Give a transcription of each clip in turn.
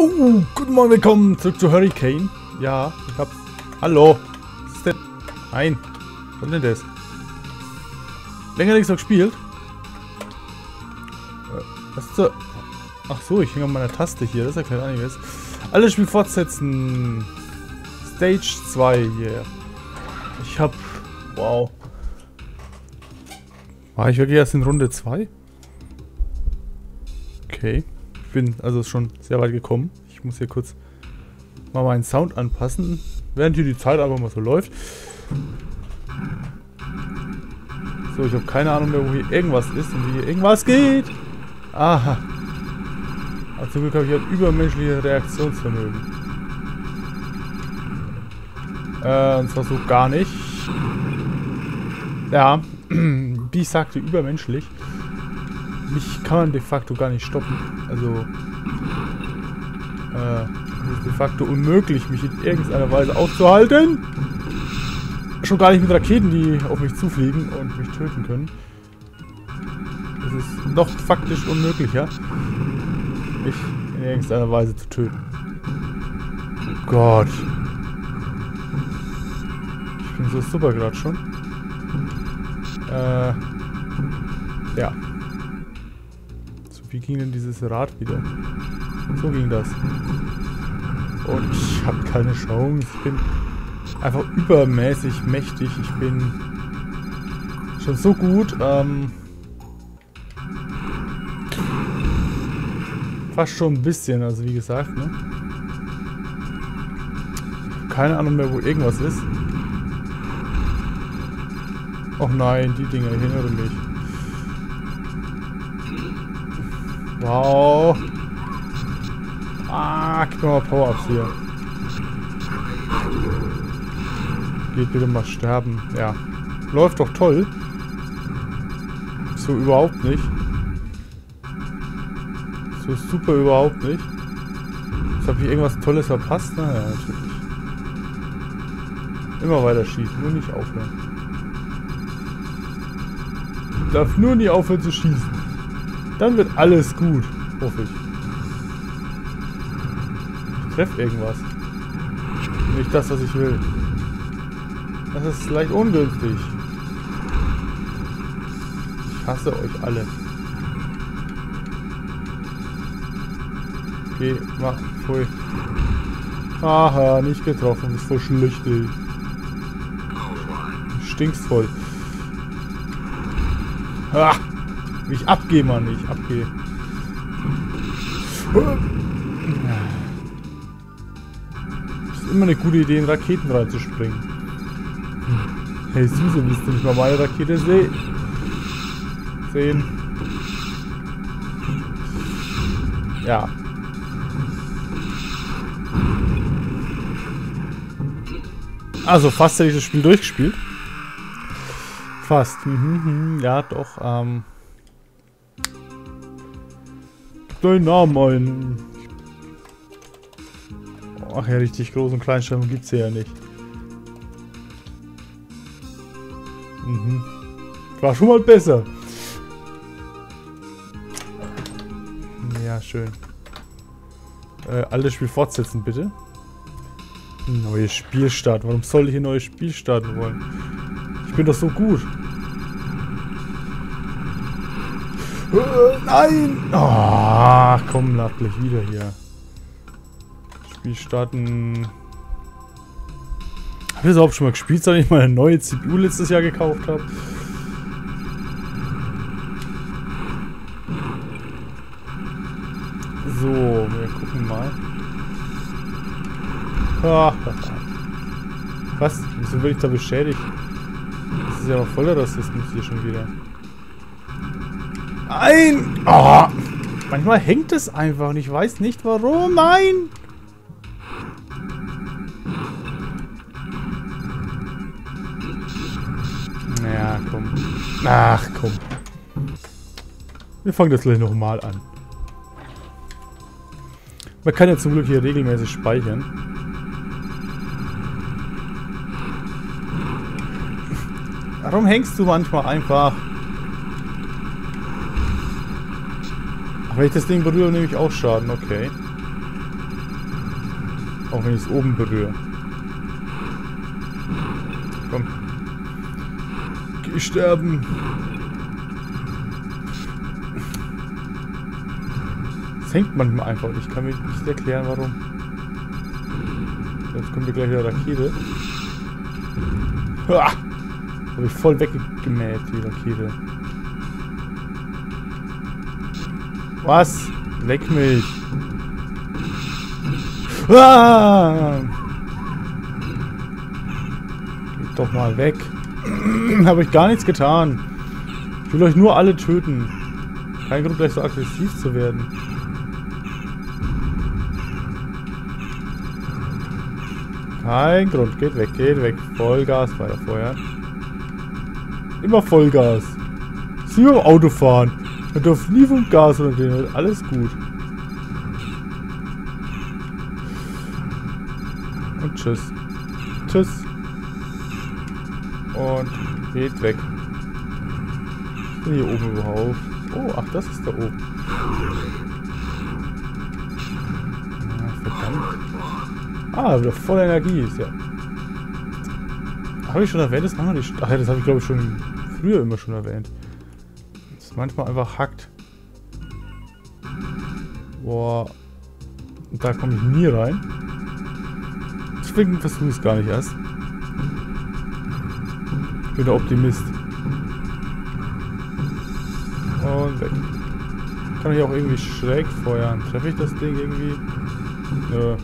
Jo, guten Morgen, willkommen zurück zu Hurricane. Ja, ich hab's. Hallo. Was ist denn? Nein. Was ist denn das? Länger nichts gespielt? Äh, Was zur... Ach so, ich hänge an meiner Taste hier. Das erklärt einiges. Alles Spiel fortsetzen. Stage 2 hier. Ich hab... Wow. War ich wirklich erst in Runde 2? Okay. Bin also schon sehr weit gekommen. Ich muss hier kurz mal meinen Sound anpassen, während hier die Zeit einfach mal so läuft. So, ich habe keine Ahnung mehr, wo hier irgendwas ist und wie hier irgendwas geht. Aha. Aber zum Glück habe ich ein übermenschliches Reaktionsvermögen. Äh, und zwar so gar nicht. Ja, wie ich sagte, übermenschlich mich kann man de facto gar nicht stoppen. Also, äh, es ist de facto unmöglich, mich in irgendeiner Weise aufzuhalten. Schon gar nicht mit Raketen, die auf mich zufliegen und mich töten können. Es ist noch faktisch unmöglicher, mich in irgendeiner Weise zu töten. Oh Gott. Ich bin so super gerade schon. Äh, ja. Wie ging denn dieses Rad wieder? So ging das. Und ich habe keine Chance. Ich bin einfach übermäßig mächtig. Ich bin schon so gut. Ähm, fast schon ein bisschen, also wie gesagt. Ne? Keine Ahnung mehr, wo irgendwas ist. Och nein, die Dinger, ich erinnere mich. Wow. Ah, gib mir mal Power-Ups hier. Geht bitte mal sterben. Ja. Läuft doch toll. So überhaupt nicht. So super überhaupt nicht. Jetzt habe ich irgendwas Tolles verpasst? Naja, natürlich. Immer weiter schießen, nur nicht aufhören. Ich darf nur nie aufhören zu schießen. Dann wird alles gut. Hoffe ich. Ich treffe irgendwas. Nicht das, was ich will. Das ist leicht ungünstig. Ich hasse euch alle. Okay, mach, pfui. Aha, nicht getroffen. Ist voll schlecht, ey. Stinkst voll. Ah! Ich abgehe, Mann, ich abgehe. Ist immer eine gute Idee, in Raketen reinzuspringen. Hey Süße, willst du nicht mal meine Rakete sehen? Sehen. Ja. Also fast hätte ich das Spiel durchgespielt. Fast. Mhm, mhm, ja, doch. Ähm, deinen Namen ein. Ach ja, richtig groß und Kleinschreibung gibt es hier ja nicht. Mhm. War schon mal besser. Ja, schön. Äh, altes Spiel fortsetzen, bitte. Neues Spiel starten. Warum soll ich ein neues Spiel starten wollen? Ich bin doch so gut. Nein! Ach, komm, lad gleich wieder hier. Spiel starten. Habe ich das überhaupt schon mal gespielt, seit ich mal eine neue CPU letztes Jahr gekauft habe? So, wir gucken mal. Was? Wieso bin ich da beschädigt? Das ist ja noch voller Rassismus hier schon wieder. Nein! Oh, manchmal hängt es einfach und ich weiß nicht warum. Nein! Ja, komm. Ach, komm. Wir fangen das gleich nochmal an. Man kann ja zum Glück hier regelmäßig speichern. Warum hängst du manchmal einfach? Wenn ich das Ding berühre, nehme ich auch Schaden, okay. Auch wenn ich es oben berühre. Komm. Geh sterben. Es hängt manchmal einfach. Ich kann mir nicht erklären, warum. Jetzt kommt hier gleich wieder Rakete. Ha! Habe ich voll weggemäht, die Rakete. Was? Leck mich. Ah! Geht doch mal weg. Habe ich gar nichts getan. Ich will euch nur alle töten. Kein Grund, gleich so aggressiv zu werden. Kein Grund. Geht weg, geht weg. Vollgas bei der Feuer. Immer Vollgas. Sie beim Autofahren. Man darf nie vom Gas runtergehen. Alles gut. Und tschüss. Tschüss. Und geht weg. Hier oben überhaupt? Oh, ach, das ist da oben. Ah, verdammt. Ah, wieder voller Energie ist ja. Habe ich schon erwähnt, das manchmal die. Ach ja, das habe ich glaube ich schon früher immer schon erwähnt. Das manchmal einfach hackt. Boah. Da komme ich nie rein. Deswegen versuche ich es gar nicht erst. Ich bin der Optimist. Und weg. Kann ich auch irgendwie schräg feuern. Treffe ich das Ding irgendwie? Nö.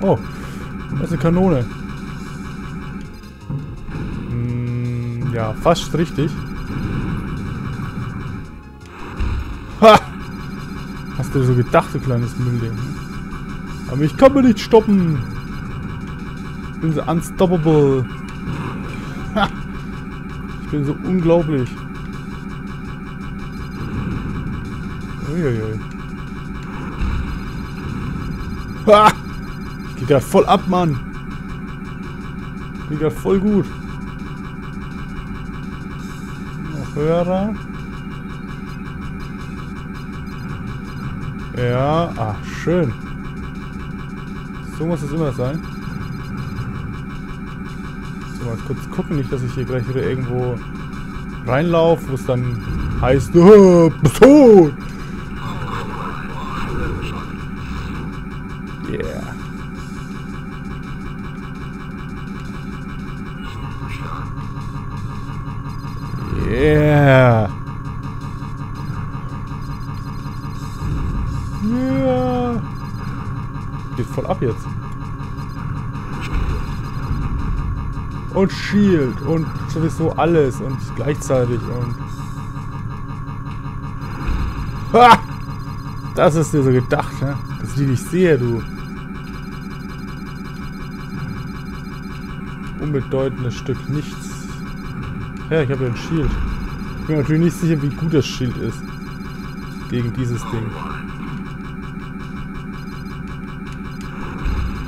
Oh, das ist eine Kanone. Ja, fast richtig. Ha! Hast du so gedacht, du kleines Müllding? Aber ich kann mich nicht stoppen. Ich bin so unstoppable. Ha! Ich bin so unglaublich. Uiuiui. Ha! Ich geh grad voll ab, Mann. Ich bin grad voll gut. Höher. Ja, ach, schön. So muss es immer sein. So, mal kurz gucken, nicht, dass ich hier gleich wieder irgendwo reinlaufe, wo es dann heißt, oh, bist tot. Ab jetzt. Und Shield und sowieso alles und gleichzeitig und... Ha! Das ist dir so gedacht, ne? Dass ich die nicht sehe, du. Unbedeutendes Stück nichts. Ja, ich habe ja ein Shield. Ich bin natürlich nicht sicher, wie gut das Shield ist. Gegen dieses Ding.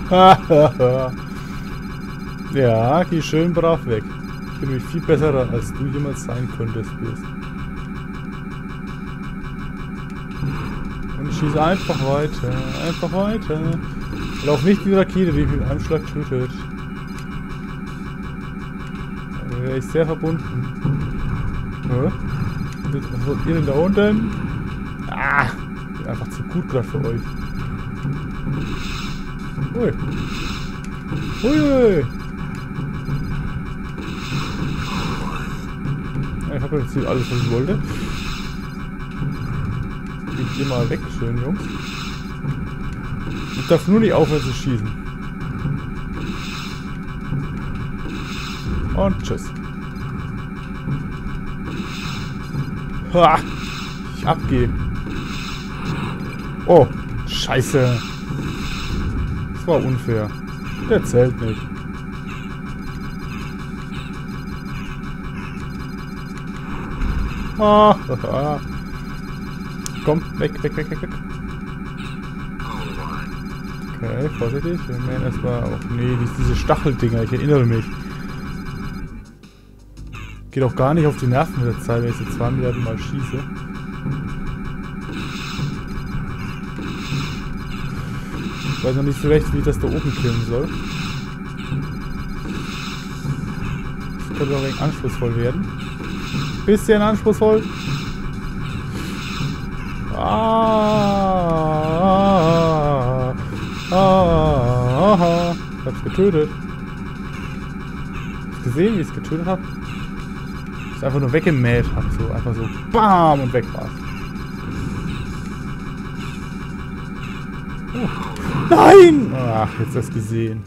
ja, geh schön brav weg. Ich bin nämlich viel besser, als du jemals sein könntest. Wirst. Und schieß einfach weiter. Einfach weiter. Lauf nicht die Rakete, die mich mit einem Schlag tötet. Da wäre ich sehr verbunden. Hä? Was wollt ihr denn da unten? Ah! Ich bin einfach zu gut gerade für euch. Ui. Ui. Ich habe jetzt hier alles, was ich wollte. Geht ihr mal weg, schön, Jungs. Ich darf nur nicht aufhören zu schießen. Und tschüss. Ha! Ich abgehe. Oh, scheiße. War unfair. Der zählt nicht. Ah, Komm, weg, weg, weg, weg, weg. Okay, vorsichtig. Wir mähen erstmal auch. Nee, diese Stacheldinger, ich erinnere mich. Geht auch gar nicht auf die Nerven mit der Zeit, wenn ich so zwei Milliarden Mal schieße. Weiß noch nicht so recht, wie ich das da oben killen soll. Das könnte auch wenig anspruchsvoll werden. Bisschen anspruchsvoll. Ah, ah, ah. Ich hab's getötet. Hast gesehen, wie ich es getötet habe? Ich es einfach nur weggemäht habe. So, einfach so BAM und weg Nein! Ach, jetzt du gesehen.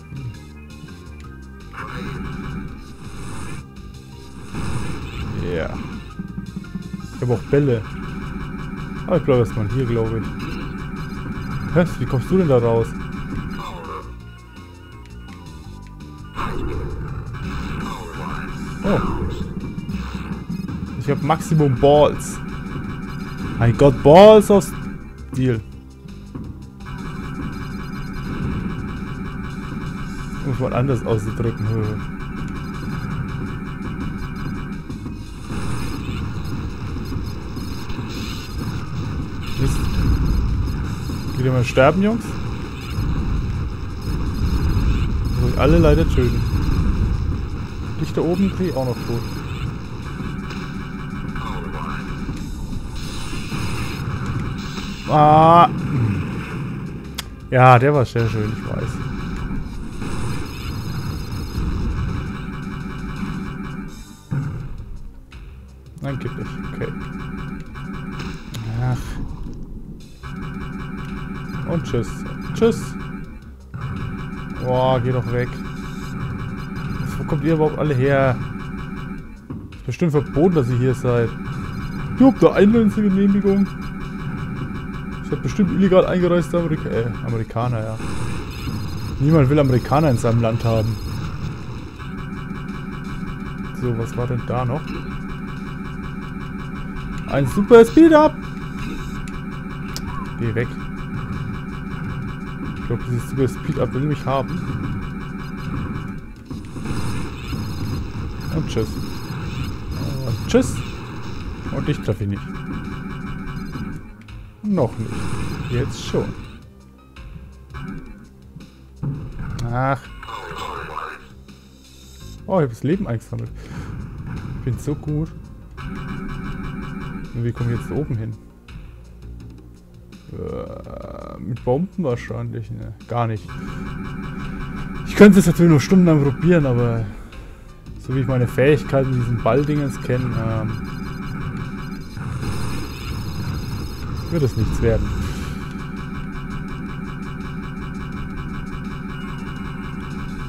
Ja. Yeah. Ich habe auch Bälle. Aber ich glaube erstmal hier, glaube ich. Hä? Wie kommst du denn da raus? Oh. Ich habe Maximum Balls. I got Balls of Steel. Man anders ausdrücken. Mist. Wieder mal sterben, Jungs. Ich alle leider töten. Dich da oben krieg ich auch noch tot. Ah. Ja, der war sehr schön, ich weiß. Tschüss. Tschüss. Boah, geh doch weg. Wo kommt ihr überhaupt alle her? Ist bestimmt verboten, dass ihr hier seid. Du habt da Einreisegenehmigung. Ich hab bestimmt illegal eingereiste Amerika äh, Amerikaner, ja. Niemand will Amerikaner in seinem Land haben. So, was war denn da noch? Ein super Speed-Up! Geh weg. Glaube, dieses Speed-Up will mich haben. Und tschüss. Und tschüss. Und ich treffe ihn nicht. Noch nicht. Jetzt schon. Ach. Oh, ich habe das Leben eingesammelt. Ich bin so gut. Und wie komme ich jetzt da oben hin? Äh, mit Bomben wahrscheinlich. Ne, gar nicht. Ich könnte es natürlich noch stundenlang probieren, aber so wie ich meine Fähigkeiten diesen Balldingens kenne, ähm, wird es nichts werden.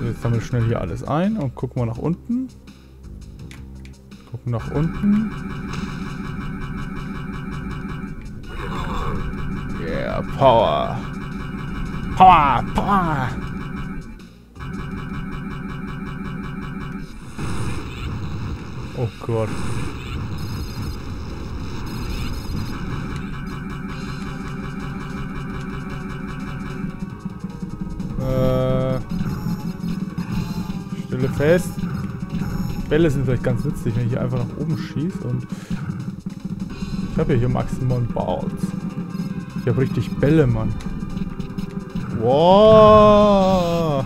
Jetzt sammeln wir schnell hier alles ein und gucken wir nach unten. Gucken nach unten. Power. Power, Power. Oh Gott. Äh, stelle fest. Bälle sind vielleicht ganz nützlich, wenn ich hier einfach nach oben schieße und ich habe ja hier Maximum Balls. Ich habe richtig Bälle, Mann. Wow.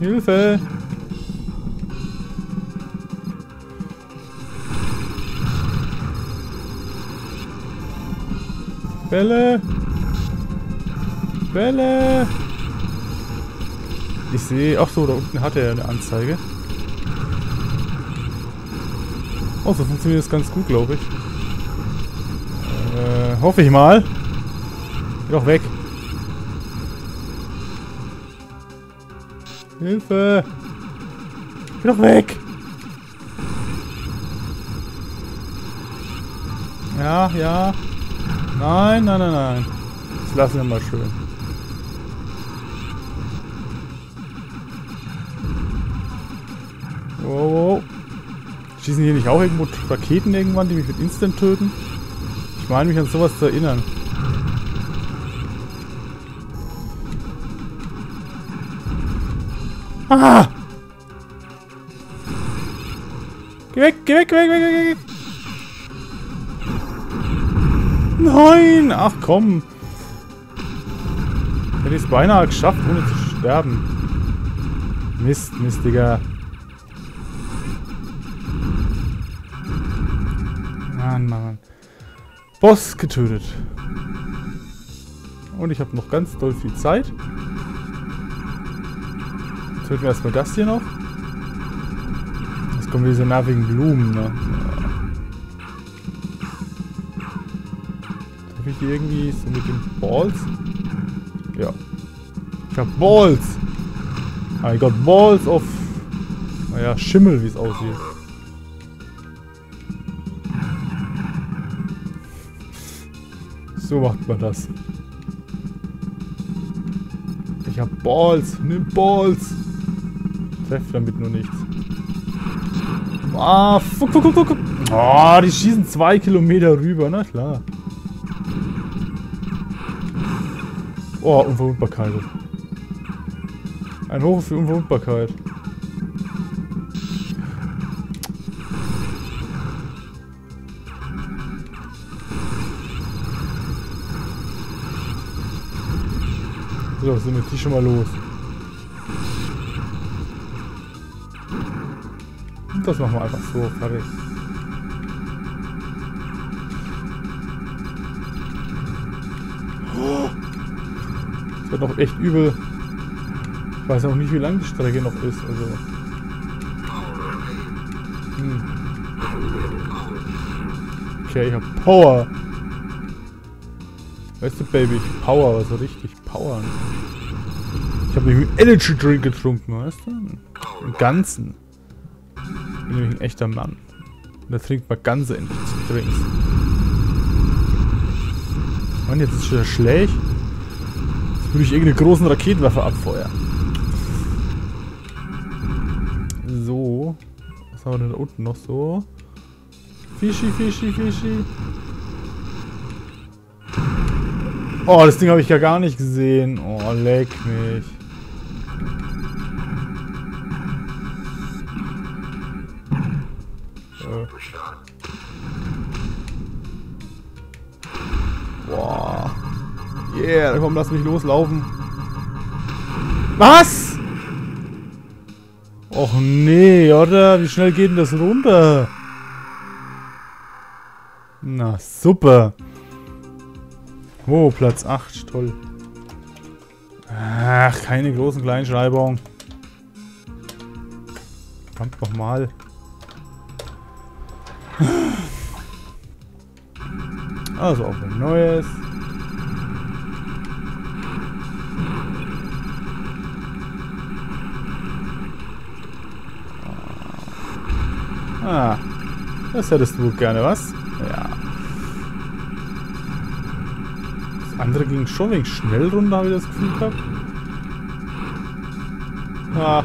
Hilfe! Bälle! Bälle! Ich sehe... Ach so, da unten hat er eine Anzeige. Oh, so funktioniert das ganz gut, glaube ich. Hoffe ich mal. Geh doch weg. Hilfe! Geh doch weg! Ja, ja. Nein, nein, nein, nein. Das lassen wir mal schön. Wow. Schießen hier nicht auch irgendwo Raketen irgendwann, die mich mit Instant töten? Meine mich an sowas zu erinnern. Ah! Geh weg, geh weg, geh weg, geh weg, geh weg! Nein! Ach komm! hätte ich es beinahe geschafft, ohne zu sterben. Mist, Mist, Digga. Mann, Mann, Mann. Boss getötet. Und ich habe noch ganz doll viel Zeit. Jetzt töten wir erstmal das hier noch. Jetzt kommen diese nervigen Blumen, ne? Darf ich die irgendwie so mit den Balls? Ja. Ich hab Balls! I got Balls of... Naja, Schimmel, wie es aussieht. So macht man das. Ich hab Balls. Nimm Balls. Treff damit nur nichts. Ah, fuck, fuck, fuck, fuck. Oh, die schießen zwei Kilometer rüber. Na klar. Oh, Unverwundbarkeit. Ein Hoch für Unverwundbarkeit. So, sind wir die schon mal los. Das machen wir einfach so, fertig. Das wird noch echt übel. Ich weiß auch nicht, wie lang die Strecke noch ist, also... Hm. Okay, ich hab Power. Weißt du, Baby, ich Power, also richtig powern. Ich habe nämlich einen Energy Drink getrunken, weißt du? Im Ganzen. Ich bin nämlich ein echter Mann. Und da trinkt man ganze Energy Drinks. Und jetzt ist wieder schlecht. Jetzt würde ich irgendeine großen Raketenwerfer abfeuern. So. Was haben wir denn da unten noch so? Fischi, Fischi, Fischi. Oh, das Ding habe ich ja gar nicht gesehen. Oh, leck mich. Äh. Boah. Yeah, komm, lass mich loslaufen. Was? Och nee, oder? Wie schnell geht denn das runter? Na, super. Oh, Platz 8. Toll. Ach, keine großen Kleinschreibung. Kommt nochmal. Also auf ein neues. Ah, das hättest du gerne, was? Ja. Andere ging schon wegen schnell runter, habe ich das Gefühl gehabt. Ah.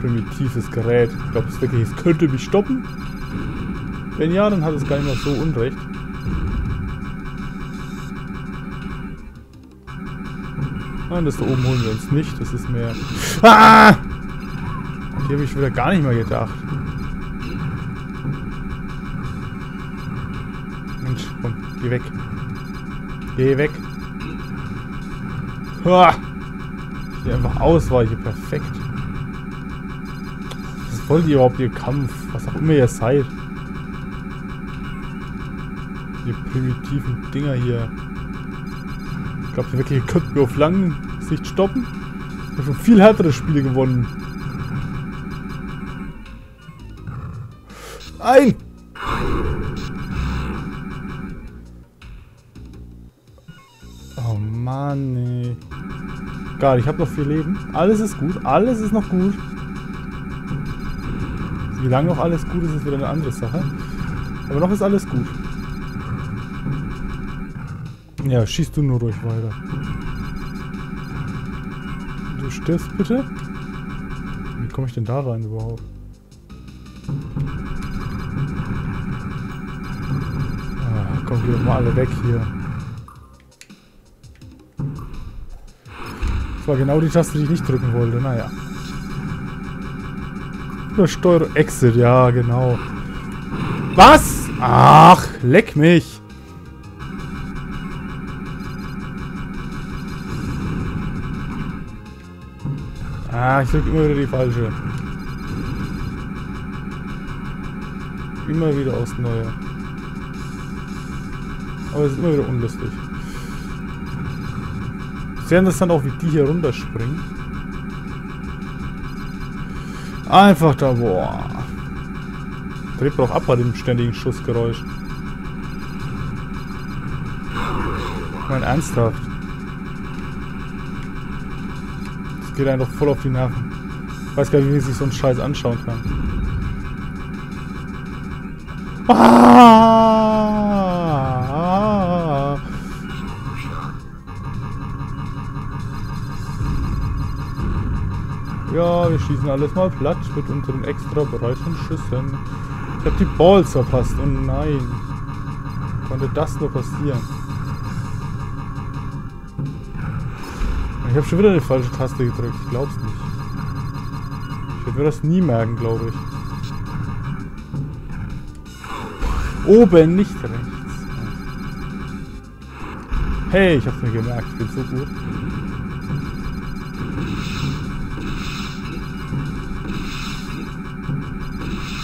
Primitives Gerät. Ich glaube, es wirklich, es könnte mich stoppen. Wenn ja, dann hat es gar nicht mehr so unrecht. Nein, das da oben holen wir uns nicht. Das ist mehr... Ah! Die habe ich wieder gar nicht mehr gedacht. Geh weg. Geh weg. Uah. Ich einfach ausweiche. Perfekt. Was wollt ihr überhaupt, ihr Kampf? Was auch immer ihr seid. Die primitiven Dinger hier. Ich glaube wirklich, ihr könnt mir auf langen Sicht stoppen. Ich habe schon viel härtere Spiele gewonnen. Ein! Egal, ich habe noch vier Leben. Alles ist gut. Alles ist noch gut. Wie lange noch alles gut ist, ist wieder eine andere Sache. Aber noch ist alles gut. Ja, schießt du nur ruhig weiter. Du stirbst bitte? Wie komme ich denn da rein überhaupt? Ah, komm, wir mal alle weg hier. Das war genau die Taste, die ich nicht drücken wollte. Naja. Oder Steuer Exit, ja, genau. Was? Ach, leck mich. Ah, ich drücke immer wieder die falsche. Immer wieder aufs Neue. Aber es ist immer wieder unlustig. Sehr interessant auch, wie die hier runterspringen. Einfach da, boah. Dreht doch ab bei dem ständigen Schussgeräusch. Ich meine, ernsthaft. Das geht einfach voll auf die Nerven. Ich weiß gar nicht, wie man sich so einen Scheiß anschauen kann. Ah! Ja, wir schießen alles mal platt mit unseren extra breiten Schüssen. Ich habe die Balls verpasst. Oh nein. Konnte das nur passieren? Ich habe schon wieder eine falsche Taste gedrückt. Ich glaub's nicht. Ich werde das nie merken, glaube ich. Oben, nicht rechts. Hey, ich hab's mir gemerkt. Ich bin so gut.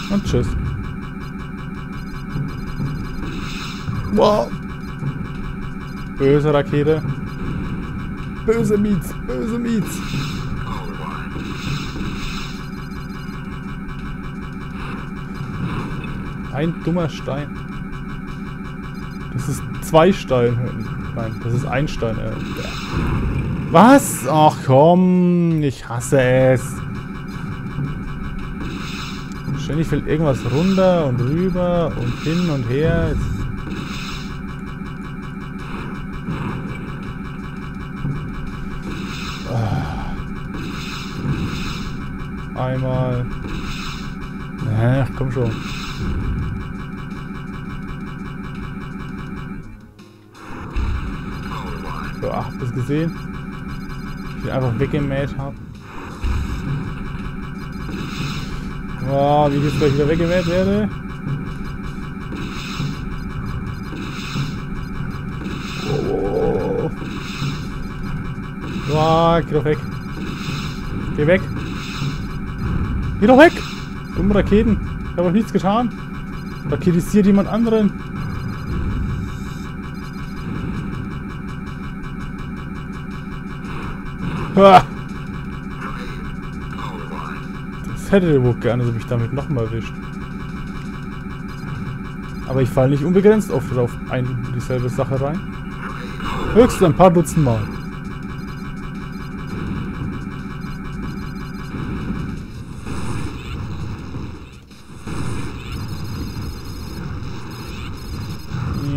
Und tschüss. Wow. Böse Rakete. Böse Miets, böse Miets. Ein dummer Stein. Das ist zwei Steine. Nein, das ist ein Stein. Was? Ach komm, ich hasse es. Ständig fällt irgendwas runter und rüber und hin und her. Jetzt Einmal. Ach, komm schon. So, habt ihr gesehen? Ich einfach weggemäht habe. Oh, wie ich jetzt gleich wieder weggemäht werde. Oh. Oh, geh doch weg. Geh weg. Geh doch weg! Dumme Raketen. Ich habe euch nichts getan. Raketisiert jemand anderen. Hätte der wohl gerne, so mich damit nochmal erwischt. Aber ich falle nicht unbegrenzt oft auf ein dieselbe Sache rein. Höchstens ein paar Dutzend Mal.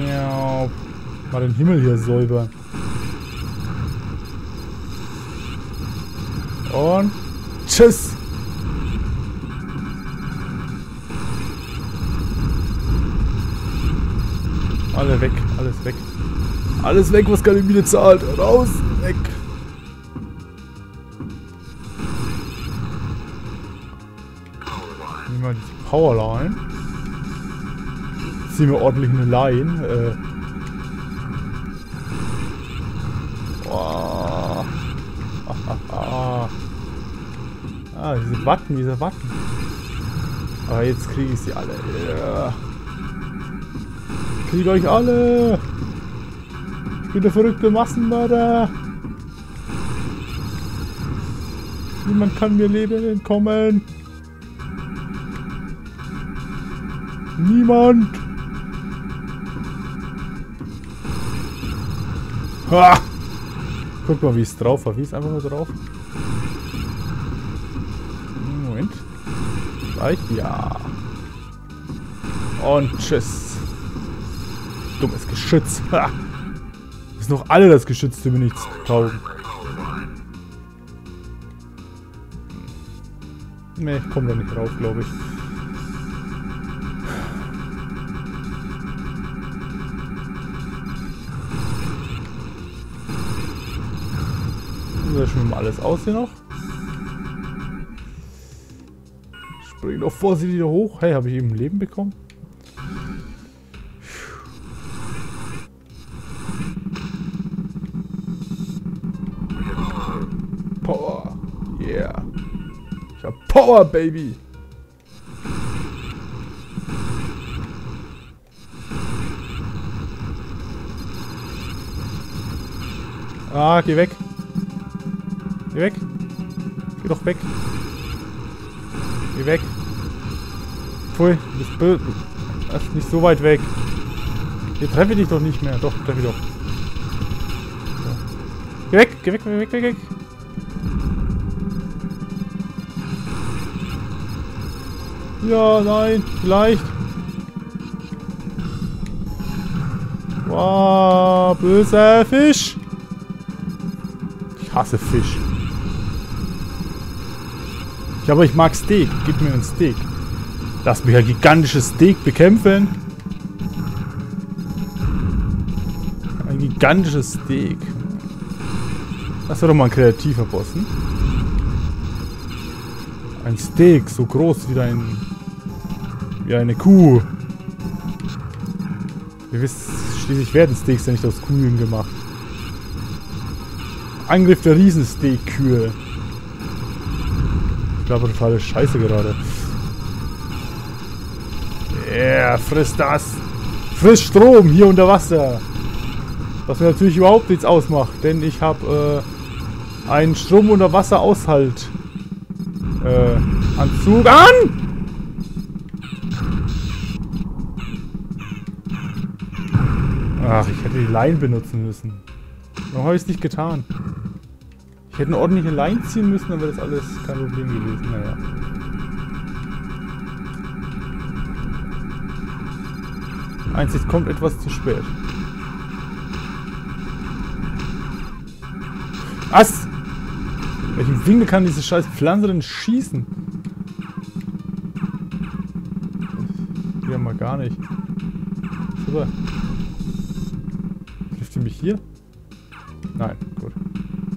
Ja, mal den Himmel hier säubern. Und tschüss. Alle weg, alles weg. Alles weg, was keine Miete zahlt. Raus, weg. Nehmen wir diese Powerline. Ziehen wir ordentlich eine Line. Äh. Ah, diese Watten, diese Watten. Aber jetzt kriege ich sie alle. Yeah. Kriege euch alle. Ich bin der verrückte Massenmörder. Niemand kann mir Leben entkommen. Niemand. Ha! Guck mal, wie es drauf war. Wie ist einfach nur drauf? Moment. Gleich? Ja. Und tschüss. Dummes Geschütz. Sind doch alle das Geschütz, die mir nichts taugen. Ne, ich komme da nicht rauf, glaube ich. Löschen wir mal alles aus hier noch. Spring doch vorsichtig wieder hoch. Hey, habe ich eben Leben bekommen? Power, Baby! Ah, geh weg. Geh weg. Geh doch weg. Geh weg. Pfui, du bist böse. Das ist nicht so weit weg. Hier treffe ich dich doch nicht mehr. Doch, treffe ich doch. So. Geh weg, geh weg, geh weg, geh weg. Ja, nein, vielleicht. Wow, böser Fisch. Ich hasse Fisch. Ja, aber ich mag Steak. Gib mir ein Steak. Lass mich ein gigantisches Steak bekämpfen. Ein gigantisches Steak. Das wäre doch mal ein kreativer Boss, hm? Ein Steak, so groß wie ein... wie eine Kuh. Ihr wisst, schließlich werden Steaks ja nicht aus Kühen gemacht. Angriff der Riesensteak-Kühe. Ich glaube, totale Scheiße gerade. Yeah, friss das. Friss Strom hier unter Wasser. Was mir natürlich überhaupt nichts ausmacht, denn ich habe äh, einen Strom unter Wasser Aushalt äh, Anzug an. Ach, ich hätte die Line benutzen müssen. Warum habe ich es nicht getan? Ich hätte eine ordentliche Line ziehen müssen, dann wäre das alles kein Problem gewesen. Naja. Einzig kommt etwas zu spät. Was? Welchen Winkel kann diese scheiß Pflanze denn schießen? Ja, mal gar nicht. Super. Hier? Nein, gut.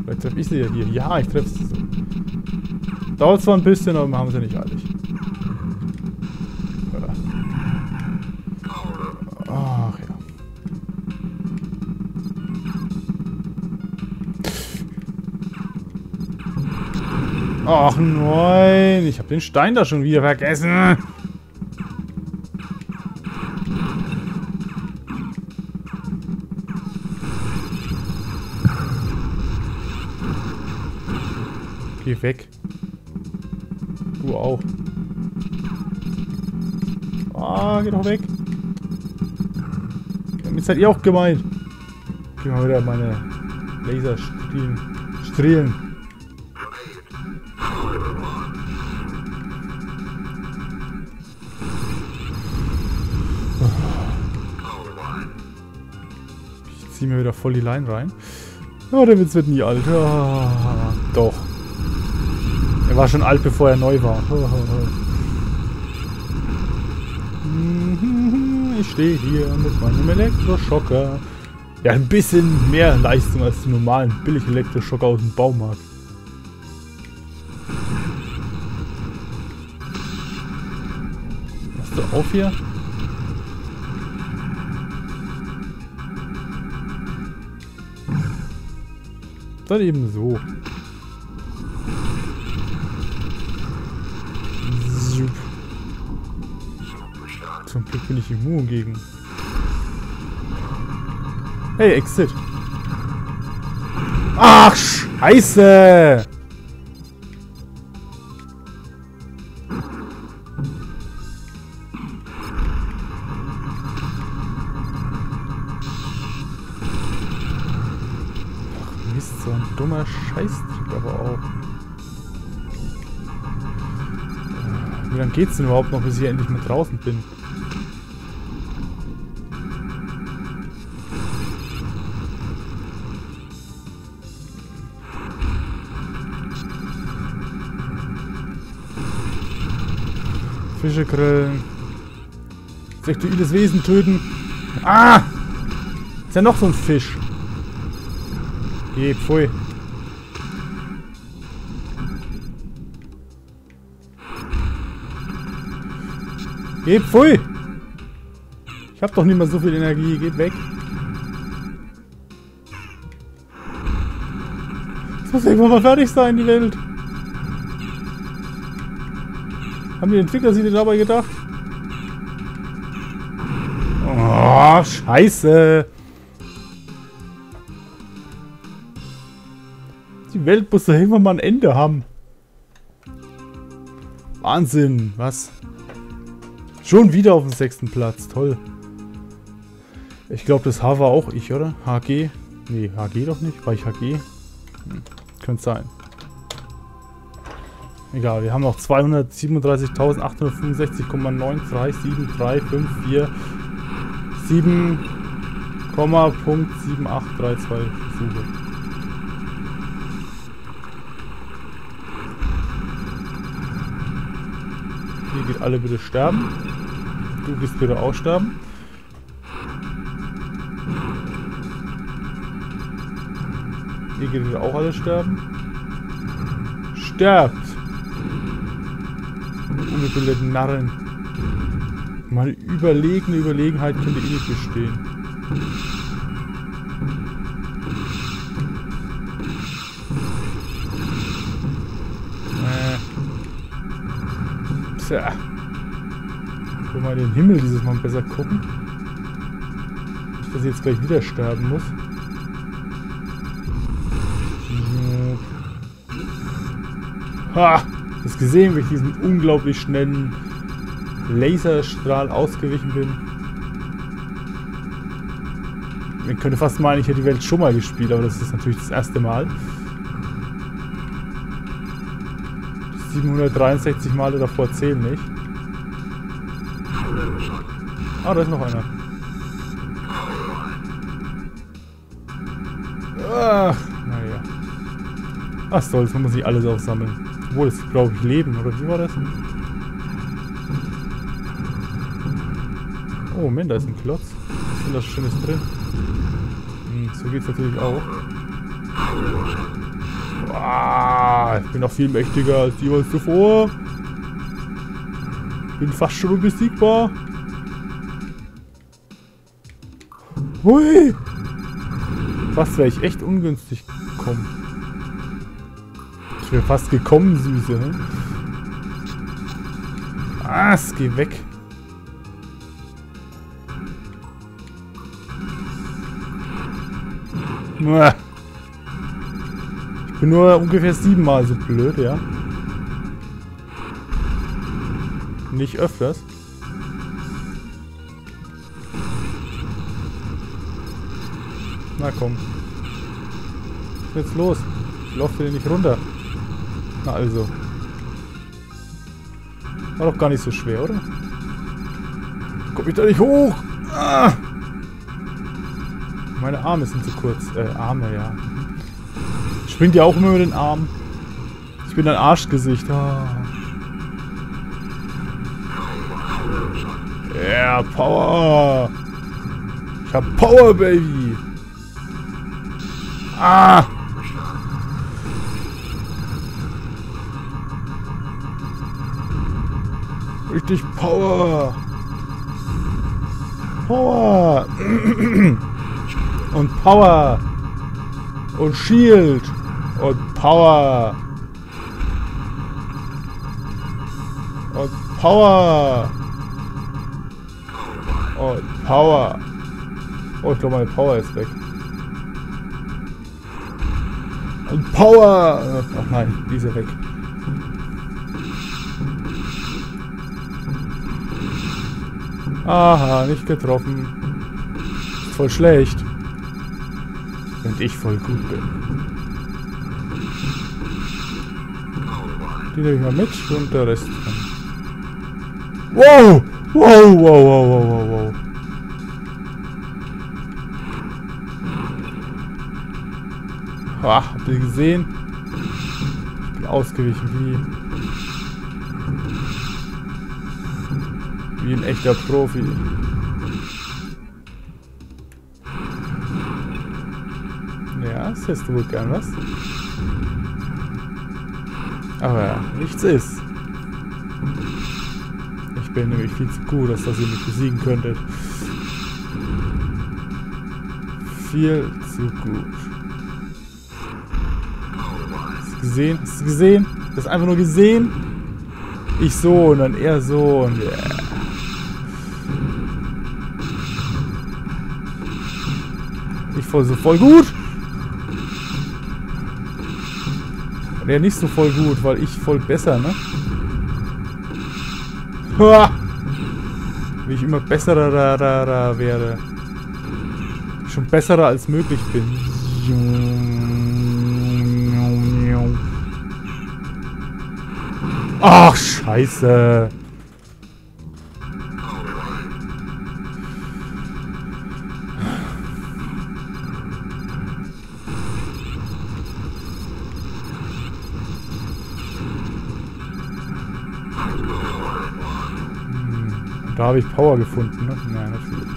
Vielleicht treffe ich sie ja hier. Ja, ich treffe sie so. Dauert zwar ein bisschen, aber wir haben sie nicht eilig. Ach ja. Ach nein, ich habe den Stein da schon wieder vergessen. Weg. Du auch. Ah, geh doch weg. Jetzt seid ihr auch gemeint. Geh mal wieder meine Laserstrahlen. Strahlen. Ich zieh mir wieder voll die Line rein. Oh, der Witz wird nie alt. Ah, doch. Er war schon alt, bevor er neu war. Ich stehe hier mit meinem Elektroschocker. Ja, ein bisschen mehr Leistung als die normalen Billig-Elektroschocker aus dem Baumarkt. Machst du auf hier? Dann eben so. Zum Glück bin ich immun gegen. Hey, Exit. Ach, scheiße! Dummer Scheißtrick aber auch. Wie lange geht's denn überhaupt noch, bis ich endlich mal draußen bin? Fische grillen. Sexuelles Wesen töten. Ah! Ist ja noch so ein Fisch. Geh, pfui. Geh, pfui! Ich hab doch nicht mehr so viel Energie. Geht weg. Es muss irgendwann mal fertig sein, die Welt. Haben die Entwickler sich dabei gedacht? Oh, scheiße. Die Welt muss doch irgendwann mal ein Ende haben. Wahnsinn, was? Schon wieder auf dem sechsten Platz, toll. Ich glaube, das H war auch ich, oder? HG? Nee, HG doch nicht. War ich HG? Hm. Könnte sein. Egal, wir haben noch 237.865,937354 7,7832 Versuche. Hier geht alle bitte sterben. Du gehst bitte auch sterben. Ihr geht bitte auch alle sterben. Ungebildeten Narren. Meine überlegene Überlegenheit könnte eh nicht bestehen. Äh. Tja. Will mal den Himmel dieses Mal besser gucken. Nicht, dass ich jetzt gleich wieder sterben muss. Ha! Das gesehen, wie ich diesen unglaublich schnellen Laserstrahl ausgewichen bin. Man könnte fast meinen, ich hätte die Welt schon mal gespielt, aber das ist natürlich das erste Mal. 763 Male davor zählen nicht. Ah, da ist noch einer. Ach, naja. Ach soll's, man muss nicht alles aufsammeln. Obwohl, es glaube ich Leben, oder wie war das? Oh, Moment, da ist ein Klotz. Was ist das Schönes drin? Hm, so geht's natürlich auch. Ah, ich bin noch viel mächtiger als jemals zuvor. Bin fast schon unbesiegbar. Hui! Fast wäre ich echt ungünstig gekommen. Wäre fast gekommen, Süße. Ne? Es geht weg. Ich bin nur ungefähr siebenmal so blöd, ja. Nicht öfters. Na komm. Was ist jetzt los? Ich laufe dir nicht runter. Na also. War doch gar nicht so schwer, oder? Komm ich da nicht hoch? Ah! Meine Arme sind zu kurz. Äh, Arme, ja. Springt ja auch immer mit den Armen. Ich bin ein Arschgesicht. Ah. Yeah, Power! Ich hab Power, Baby! Ah! Richtig Power! Power! Und Power! Und Shield! Und Power! Und Power! Und Power! Oh, ich glaube, meine Power ist weg. Und Power! Ach nein, die ist ja weg. Aha, nicht getroffen. Voll schlecht. Während ich voll gut bin. Die nehme ich mal mit und der Rest kann. Wow! Wow, wow, wow, wow, wow, wow. Ah, habt ihr gesehen? Ich bin ausgewichen wie... Wie ein echter Profi. Ja, das hättest du wohl gern was. Aber nichts ist. Ich bin nämlich viel zu gut, als dass ihr mich besiegen könntet. Viel zu gut. Hast du gesehen? Hast du gesehen? Das einfach nur gesehen? Ich so und dann er so und yeah. Voll so voll gut. Und er nicht so voll gut, weil ich voll besser, ne? Wie ich immer besserer da, da, da werde. Schon besserer als möglich bin. Ach, scheiße. Da habe ich Power gefunden, ne? Nein, natürlich.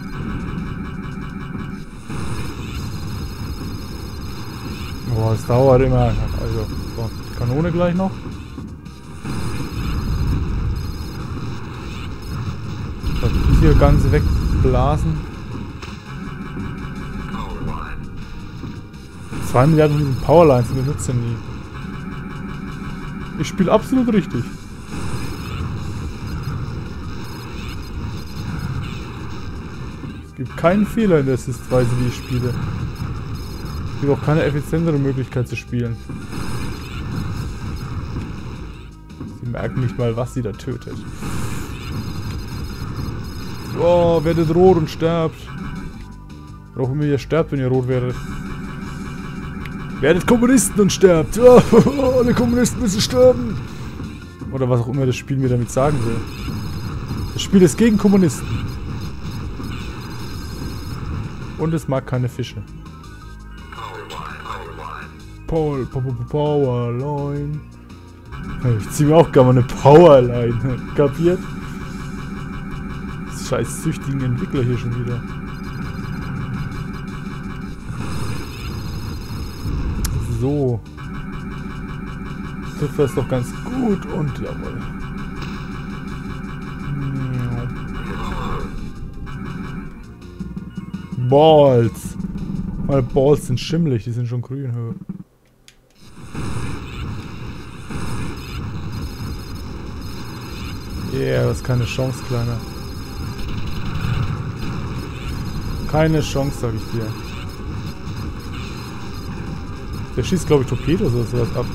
Boah, es dauert immer. Also, so, Kanone gleich noch. Das hier ganz wegblasen. 2 Milliarden Powerlines benutze nie. Ich spiele absolut richtig. Es gibt keinen Fehler in der Assistweise, wie ich spiele. Es gibt auch keine effizientere Möglichkeit zu spielen. Sie merken nicht mal, was sie da tötet. Oh, werdet rot und sterbt. Auch immer ihr sterbt, wenn ihr rot werdet. Werdet Kommunisten und sterbt. Oh, alle Kommunisten müssen sterben. Oder was auch immer das Spiel mir damit sagen will. Das Spiel ist gegen Kommunisten. Und es mag keine Fische. Paul, Powerline. Ich zieh mir auch gerne mal eine Powerline. Kapiert? scheiß süchtigen Entwickler hier schon wieder. So. Das doch ganz gut und jawohl. Balls. Meine Balls sind schimmelig, die sind schon grün. Yeah, das ist keine Chance, Kleiner. Keine Chance, sag ich dir. Der schießt, glaube ich, Torpedos oder sowas ab.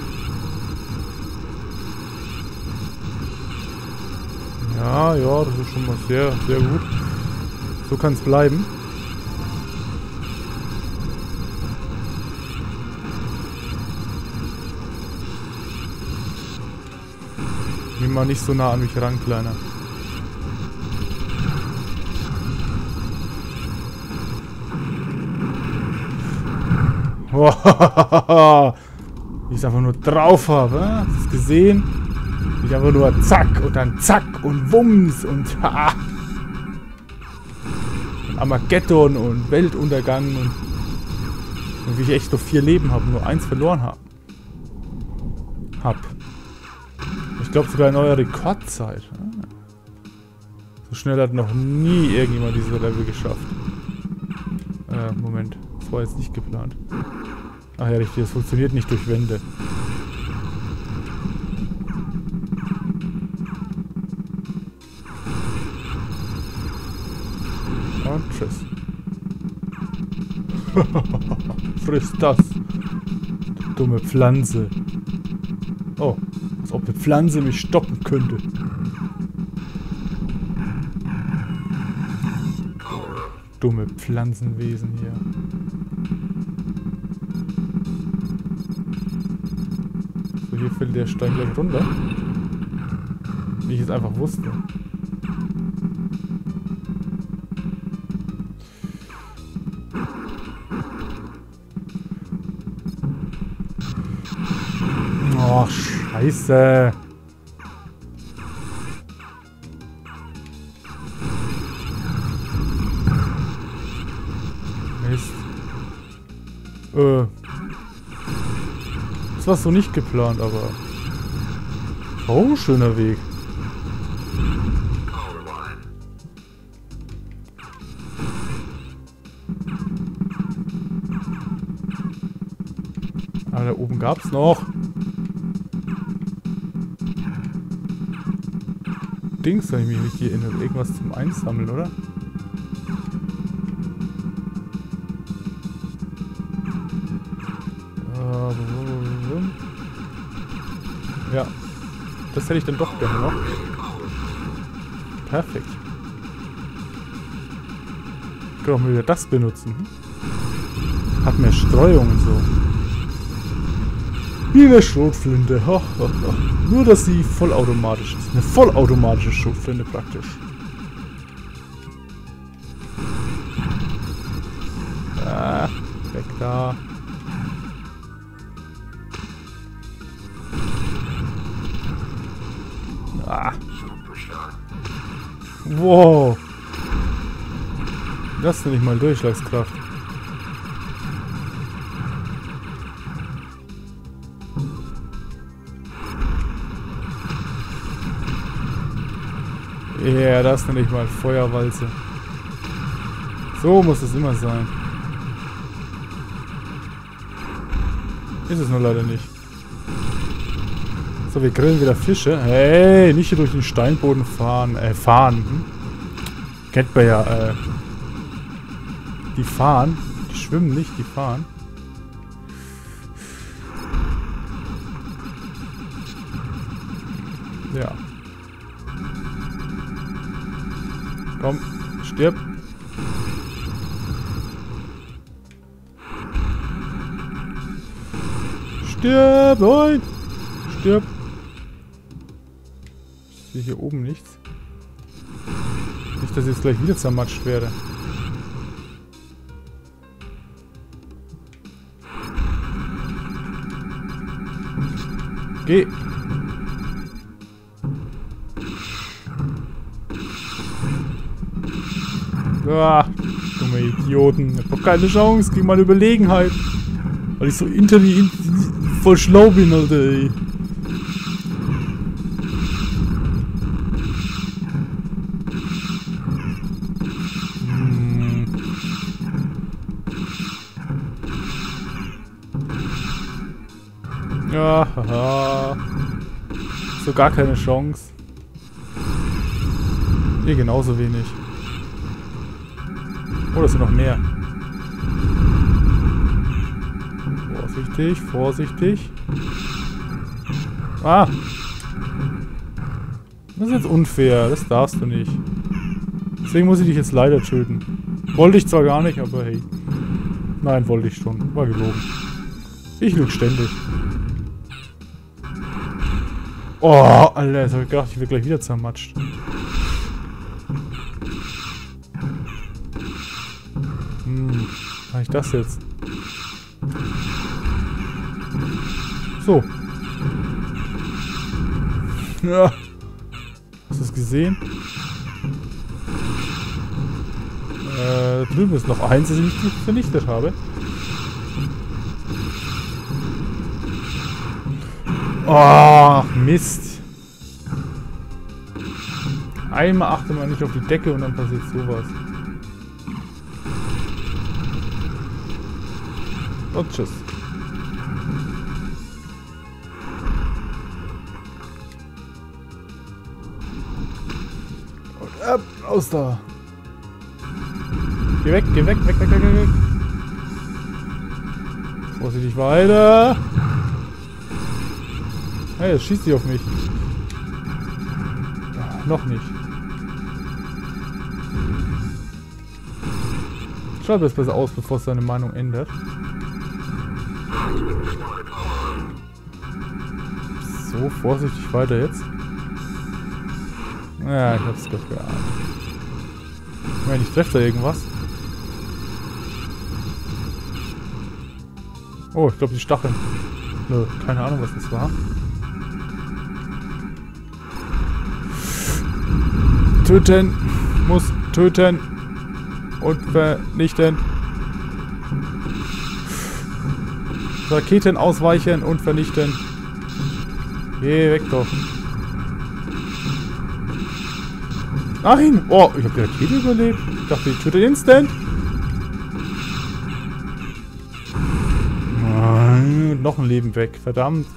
Ja, ja, das ist schon mal sehr, sehr gut. So kann es bleiben. Mal nicht so nah an mich ran, Kleiner. Wie ich einfach nur drauf habe. Hast du es gesehen? Ich einfach nur zack und dann zack und wumms und ha. Und Armageddon und Weltuntergang und, und wie ich echt nur vier Leben habe nur eins verloren habe. Hab. Ich glaube sogar eine neue Rekordzeit. So schnell hat noch nie irgendjemand diese Level geschafft. Äh, Moment. Das war jetzt nicht geplant. Ach ja, richtig, das funktioniert nicht durch Wände. Und tschüss. Friss das. Dumme Pflanze. Oh, als ob eine Pflanze mich stoppen könnte. Dumme Pflanzenwesen hier. hier fällt der Stein gleich runter. Wie ich es einfach wusste. Scheiße. Mist. Äh. Das war so nicht geplant, aber... Oh, schöner Weg. Ah, da oben gab's noch. Dings, wenn ich mich richtig erinnere. Irgendwas zum Einsammeln, oder? Äh, ja. Das hätte ich dann doch gerne noch. Perfekt. Kann auch mal wieder das benutzen. Hat mehr Streuung und so. Wie eine Schrotflinte. Ho, ho, ho. Nur, dass sie vollautomatisch ist. Eine vollautomatische Schrotflinte praktisch. Ah, weg da. Ah. Wow. Das ist nicht mal Durchschlagskraft. Das nenne ich mal Feuerwalze. So muss es immer sein. Ist es nur leider nicht. So, wir grillen wieder Fische. Hey, nicht hier durch den Steinboden fahren. Äh, fahren. Hm? Kennt man ja, äh. Die fahren. Die schwimmen nicht, die fahren. Komm, stirb. Stirb, nein! Stirb. Ich sehe hier oben nichts. Nicht, dass ich jetzt gleich wieder zermatscht werde. Geh. Ah, dumme Idioten. Ich hab keine Chance gegen meine Überlegenheit. Weil ich so intelligent voll schlau bin, Alter, ey. Hm. Ja, haha. So gar keine Chance. Ihr genauso wenig. Oh, das sind noch mehr. Vorsichtig, vorsichtig. Ah! Das ist jetzt unfair. Das darfst du nicht. Deswegen muss ich dich jetzt leider töten. Wollte ich zwar gar nicht, aber hey. Nein, wollte ich schon. War gelogen. Ich lüge ständig. Oh, Alter, jetzt habe ich gedacht, ich werde gleich wieder zermatscht. Ich das jetzt? So. Ja. Hast du es gesehen? Äh, drüben ist noch eins, das ich nicht vernichtet habe. Oh, Mist. Einmal achte man nicht auf die Decke und dann passiert sowas. Und tschüss. Und ab, raus da. Geh weg, geh weg, weg, weg, weg, weg. Vorsichtig weiter. Hey, jetzt schießt sie auf mich. Ach, noch nicht. Schaut das besser aus, bevor es seine Meinung ändert. So, vorsichtig weiter jetzt. Ja, ich hab's doch geahnt. Ich meine, ich treffe da irgendwas. Oh, ich glaube die Stacheln. Nö, keine Ahnung, was das war. Töten. Muss töten. Und vernichten. Raketen ausweichen und vernichten. Geh weg doch. Nein! Oh, ich habe die Rakete überlebt. Ich dachte, ich töte instant. Nein, noch ein Leben weg. Verdammt.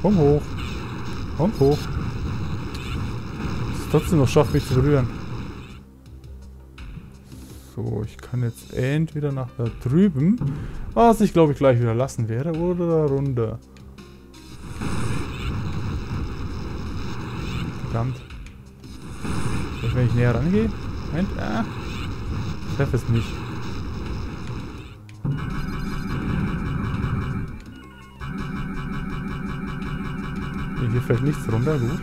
Komm hoch. Komm hoch. Ist trotzdem noch schafft, mich zu berühren. So, ich kann jetzt entweder nach da drüben, was ich glaube ich gleich wieder lassen werde, oder runter. Verdammt. Wenn ich näher rangehe? Moment, ah. Ich treffe es nicht. Hier fällt nichts runter, gut.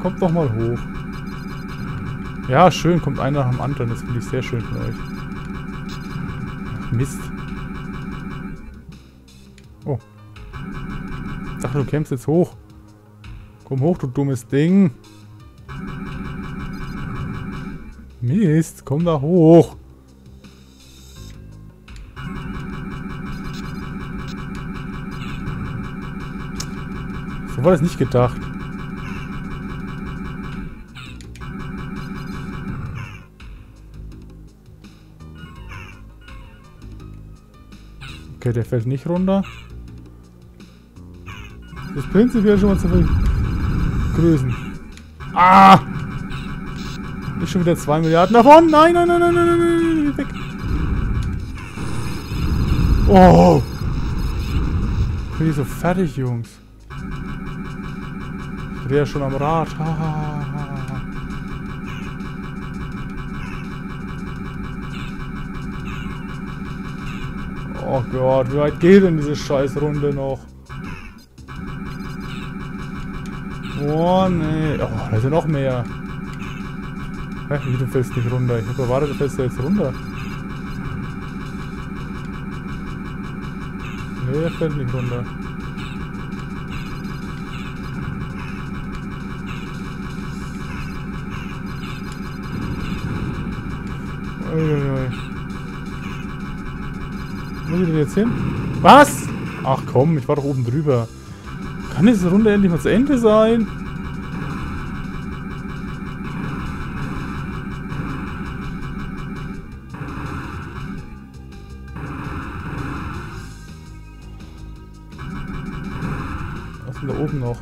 Kommt doch mal hoch. Ja, schön, kommt einer nach dem anderen. Das finde ich sehr schön von euch. Mist. Oh. Ich dachte, du kämpfst jetzt hoch. Komm hoch, du dummes Ding. Mist, komm da hoch. So war das nicht gedacht. Okay, der fällt nicht runter. Das prinzipiell schon mal zu grüßen. Ah! Ist schon wieder 2 Milliarden davon. Nein, nein, nein, nein, nein, nein, nein, weg. Oh! Ich bin so fertig, Jungs. Ich drehe ja schon am Rad. Ha, Gott, wie weit geht denn diese Scheißrunde noch? Oh nee. Oh, da ist ja noch mehr. Hä, wie du fällst nicht runter? Ich habe erwartet, du fällst ja jetzt runter. Nee, er fällt nicht runter. Uiuiui. Wo muss ich denn jetzt hin? Was? Ach komm, ich war doch oben drüber. Kann diese Runde endlich mal zu Ende sein? Was ist denn da oben noch?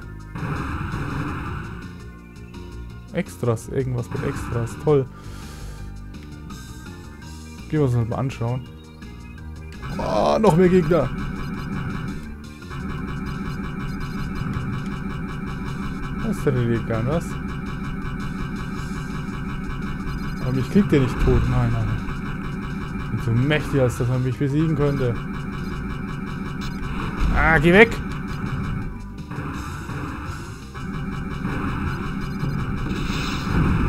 Extras, irgendwas mit Extras, toll. Gehen wir uns mal anschauen. Oh, noch mehr Gegner. Was ist der Gegner, was? Aber mich kriegt der nicht tot. Nein, nein. Ich bin so mächtig, als dass man mich besiegen könnte. Ah, geh weg!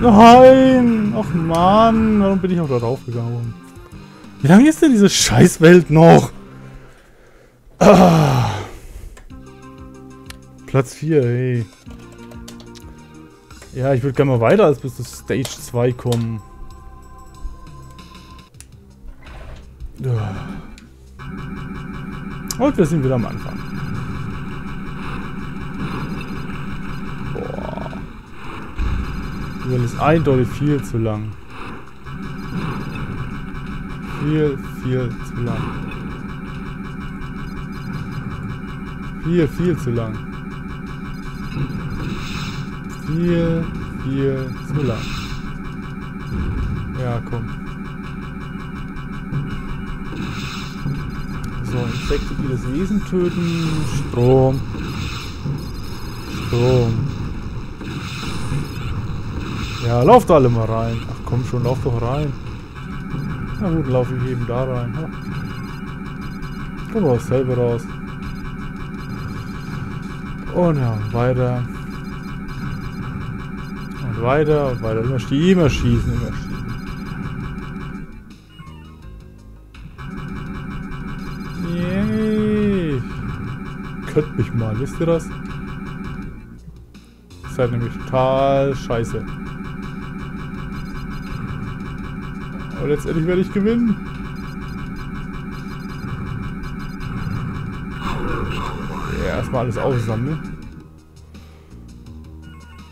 Nein! Ach Mann, warum bin ich auch da raufgegangen? Wie lange ist denn diese Scheißwelt noch? Ah. Platz 4, hey. Ja, ich würde gerne mal weiter als bis zu Stage 2 kommen. Und wir sind wieder am Anfang. Boah. Die Welt ist eindeutig viel zu lang. Viel, viel zu lang. Viel, viel zu lang. Viel, viel zu lang. Ja, komm. So, insektiges Wesen töten. Strom. Strom. Ja, lauft alle mal rein. Ach komm schon, lauf doch rein. Na gut, laufe ich eben da rein. Ha. Komm auch selber raus. Und ja, weiter. Und weiter und weiter. Immer, schie immer schießen, immer schießen. Yay. Könnt mich mal, wisst ihr das? Ihr seid nämlich total scheiße. Aber letztendlich werde ich gewinnen. Ja, erstmal alles aufsammeln.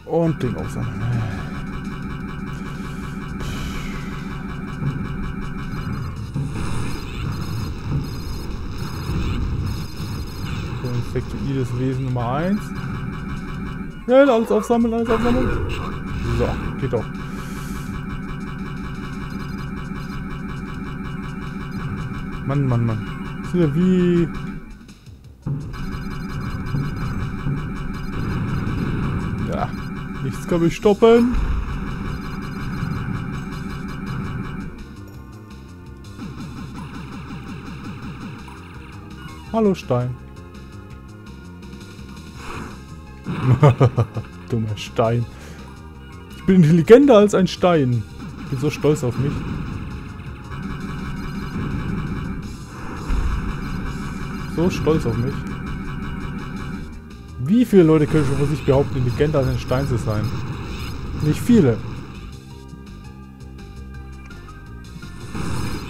Und Ding aufsammeln. Sektoides Wesen Nummer 1. Schnell, alles aufsammeln, alles aufsammeln. So, geht doch. Mann, Mann, Mann. Das ist ja wie... Ja, nichts kann mich stoppen. Hallo Stein. Dummer Stein. Ich bin intelligenter als ein Stein. Ich bin so stolz auf mich. So stolz auf mich. Wie viele Leute können schon von sich behaupten, intelligenter als ein Stein zu sein? Nicht viele.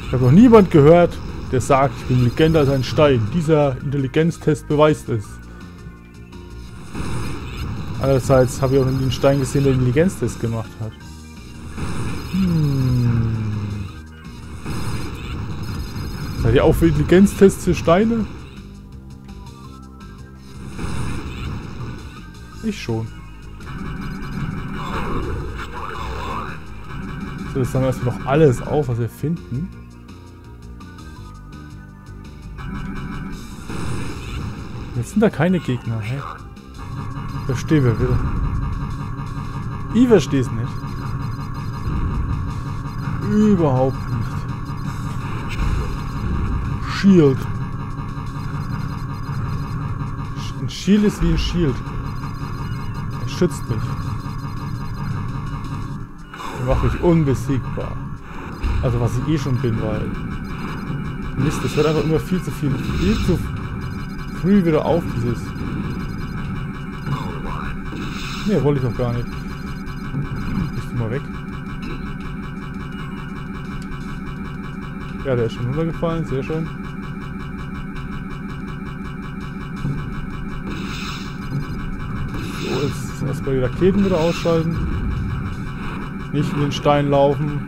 Ich habe noch niemand gehört, der sagt, ich bin intelligenter als ein Stein. Dieser Intelligenztest beweist es. Andererseits habe ich auch einen Stein gesehen, der einen Intelligenztest gemacht hat. Hm. Seid ihr auch für Intelligenztests für Steine? Ich schon. So, jetzt sagen wir erstmal noch alles auf, was wir finden. Jetzt sind da keine Gegner, hä? Verstehe, wer will. Ich verstehe es nicht. Überhaupt nicht. Shield. Ein Shield ist wie ein Shield. Schützt mich. Er macht mich unbesiegbar. Also was ich eh schon bin, weil... Mist, das wird einfach immer viel zu viel. Viel zu früh wieder auf, dieses... Ne, wollte ich doch gar nicht. Bist du mal weg? Ja, der ist schon runtergefallen, sehr schön. Jetzt erstmal die Raketen wieder ausschalten. Nicht in den Stein laufen.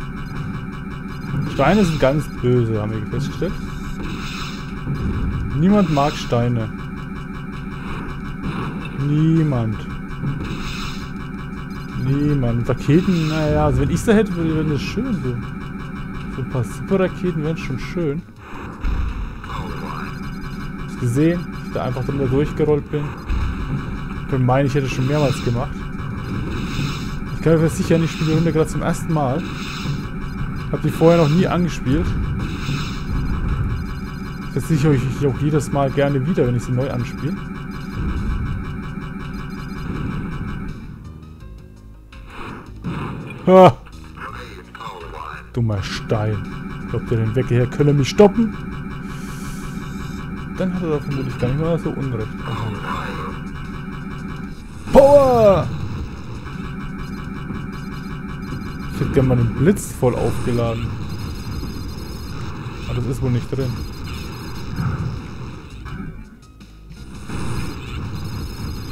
Steine sind ganz böse, haben wir festgestellt. Niemand mag Steine. Niemand. Niemand. Raketen, naja, also wenn ich sie hätte, wäre das schön so. So ein paar Super-Raketen wären schon schön. Hast gesehen, dass ich da einfach drüber durchgerollt bin. Können meinen, ich hätte schon mehrmals gemacht. Ich kann mir versichern, ich spiele die Runde gerade zum ersten Mal. Hab die vorher noch nie angespielt. Ich versichere euch auch jedes Mal gerne wieder, wenn ich sie neu anspiele. Ha! Dummer Stein. Glaubt ihr, den Wecker hier könne mich stoppen? Dann hat er da vermutlich gar nicht mal so Unrecht. Power! Hätte gerne mal den Blitz voll aufgeladen. Aber das ist wohl nicht drin.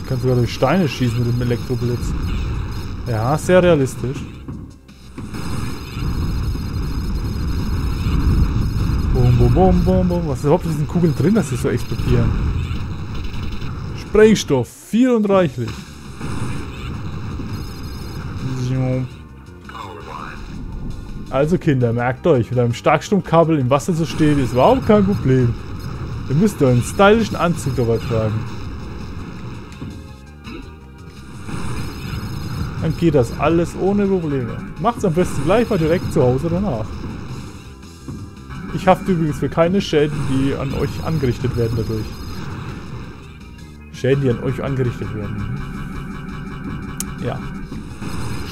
Ich kann sogar durch Steine schießen mit dem Elektroblitz. Ja, sehr realistisch. Bum, bum, bum, bum, bum. Was ist überhaupt in diesen Kugeln drin, dass sie so explodieren? Sprengstoff, viel und reichlich. Also Kinder, merkt euch, mit einem Starkstromkabel im Wasser zu stehen, ist überhaupt kein Problem. Ihr müsst euren stylischen Anzug dabei tragen. Dann geht das alles ohne Probleme. Macht's am besten gleich mal direkt zu Hause danach. Ich hafte übrigens für keine Schäden, die an euch angerichtet werden dadurch. Schäden, die an euch angerichtet werden. Ja.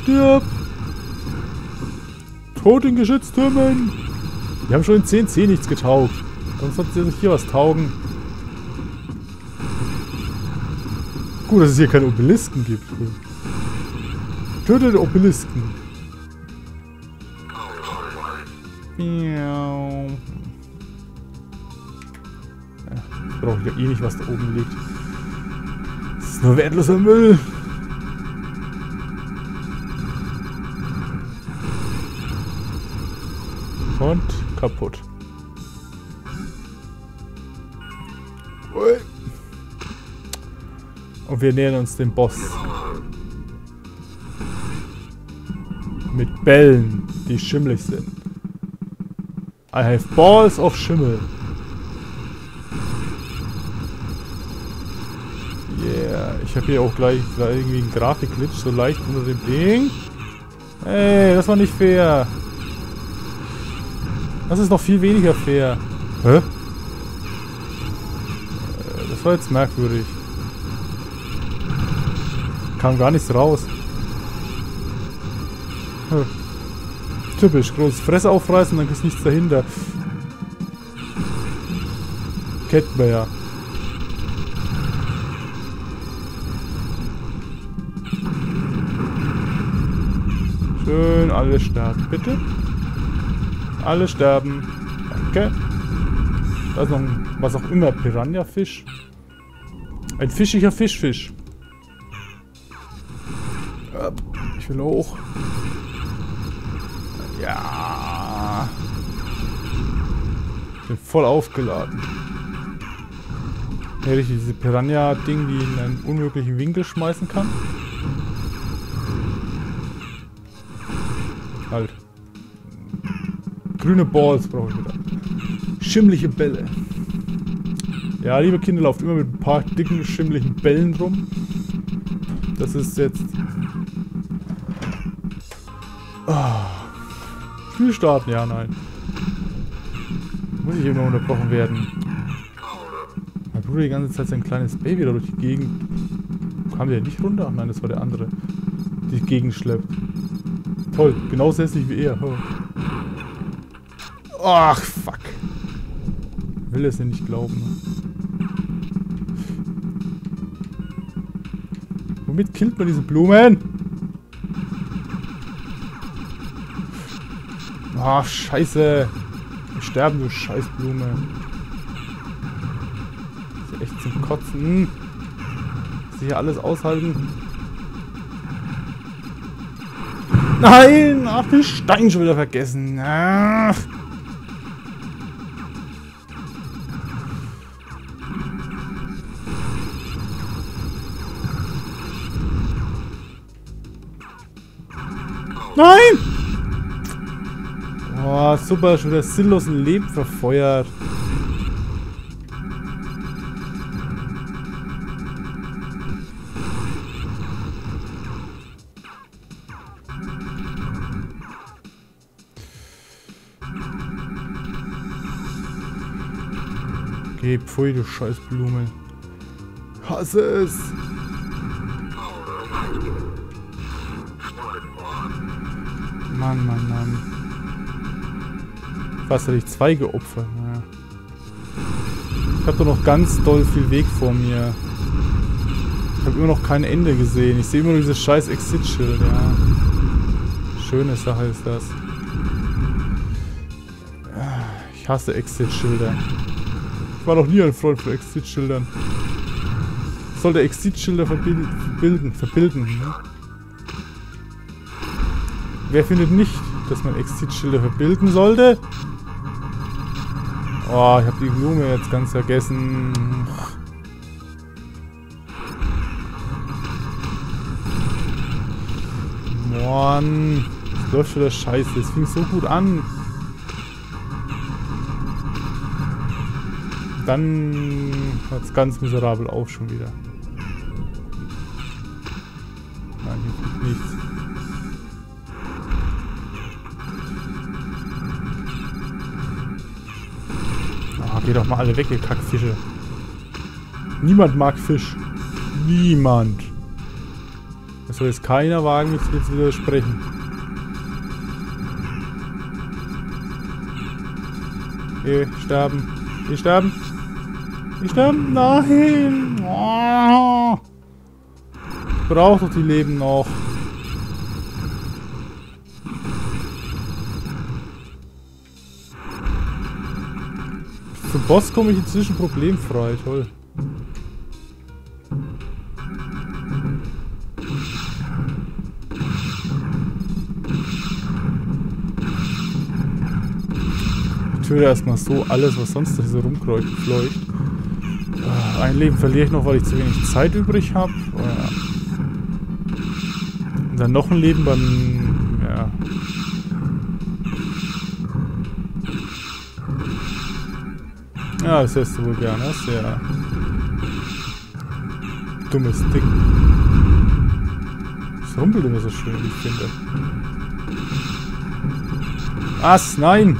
Stirb! Tod in Geschütztürmen! Die haben schon in 10C nichts getaugt. Sonst hat sie hier was taugen. Gut, dass es hier keine Obelisken gibt. Tötet Obelisken. Ja, jetzt brauche ich ja eh nicht, was da oben liegt. Das ist nur wertloser Müll. Und kaputt. Und wir nähern uns dem Boss. Mit Bällen, die schimmelig sind. I have balls of Schimmel. Yeah, ich habe hier auch gleich, gleich irgendwie einen Grafikglitch, so leicht unter dem Ding. Ey, das war nicht fair. Das ist noch viel weniger fair. Hä? Äh, das war jetzt merkwürdig. Kam gar nichts raus. Hm. Typisch, großes Fresse aufreißen, dann ist nichts dahinter. Ketten wir ja. Schön, alle sterben, bitte. Alle sterben. Danke. Da ist noch ein, was auch immer, Piranha-Fisch. Ein fischiger Fischfisch. Ich will hoch. Ja. Bin voll aufgeladen. Hätte ich diese Piranha-Ding, die in einen unmöglichen Winkel schmeißen kann. Halt. Grüne Balls brauche ich wieder. Schimmliche Bälle. Ja, liebe Kinder, lauft immer mit ein paar dicken, schimmlichen Bällen rum. Das ist jetzt... Oh. Spiel starten? Ja, nein. Muss ich immer unterbrochen werden. Mein Bruder die ganze Zeit sein kleines Baby da durch die Gegend. Kam der nicht runter? Ach nein, das war der andere. Die Gegend schleppt. Toll, genauso hässlich wie er. Oh. Ach, fuck. Will es ja nicht glauben. Womit killt man diese Blumen? Ach, scheiße. Wir sterben, du Scheißblume. Das ist echt zum Kotzen. Muss ich hier alles aushalten? Nein! Ach, den Stein schon wieder vergessen. Ach. Nein! Oh, super, schon wieder sinnlos ein Leben verfeuert. Geh, pfui, du scheiß Blume. Hasse es! Mann, Mann, Mann. Fast hätte ich zwei geopfert. Naja. Ich habe doch noch ganz doll viel Weg vor mir. Ich habe immer noch kein Ende gesehen. Ich sehe immer nur dieses scheiß Exit-Schild, ja. Schöne Sache ist das. Ich hasse Exit-Schilder. Ich war noch nie ein Freund von Exit-Schildern. Sollte Exit-Schilder verbilden, verbilden. Ne? Wer findet nicht, dass man Exit-Schilder verbilden sollte? Oh, ich habe die Blume jetzt ganz vergessen. Mann. Das läuft schon der Scheiße. Es fing so gut an. Dann hört es ganz miserabel auf schon wieder. Geh doch mal alle weg, ihr Kackfische. Niemand mag Fisch. Niemand. Es soll jetzt keiner wagen, mich zu widersprechen. Geh, sterben. Geh, sterben. Geh, sterben. Nein. Oh. Ich brauche doch die Leben noch. Boss komme ich inzwischen problemfrei. Toll. Ich töte erstmal so alles, was sonst da so rumkreucht. Ah. ein Leben verliere ich noch, weil ich zu wenig Zeit übrig habe. Ja. Und dann noch ein Leben beim... Ja. Ja, das hättest du wohl gerne. Sehr dummes Ding. Es rumpelt immer so schön, wie ich finde. Was? Nein!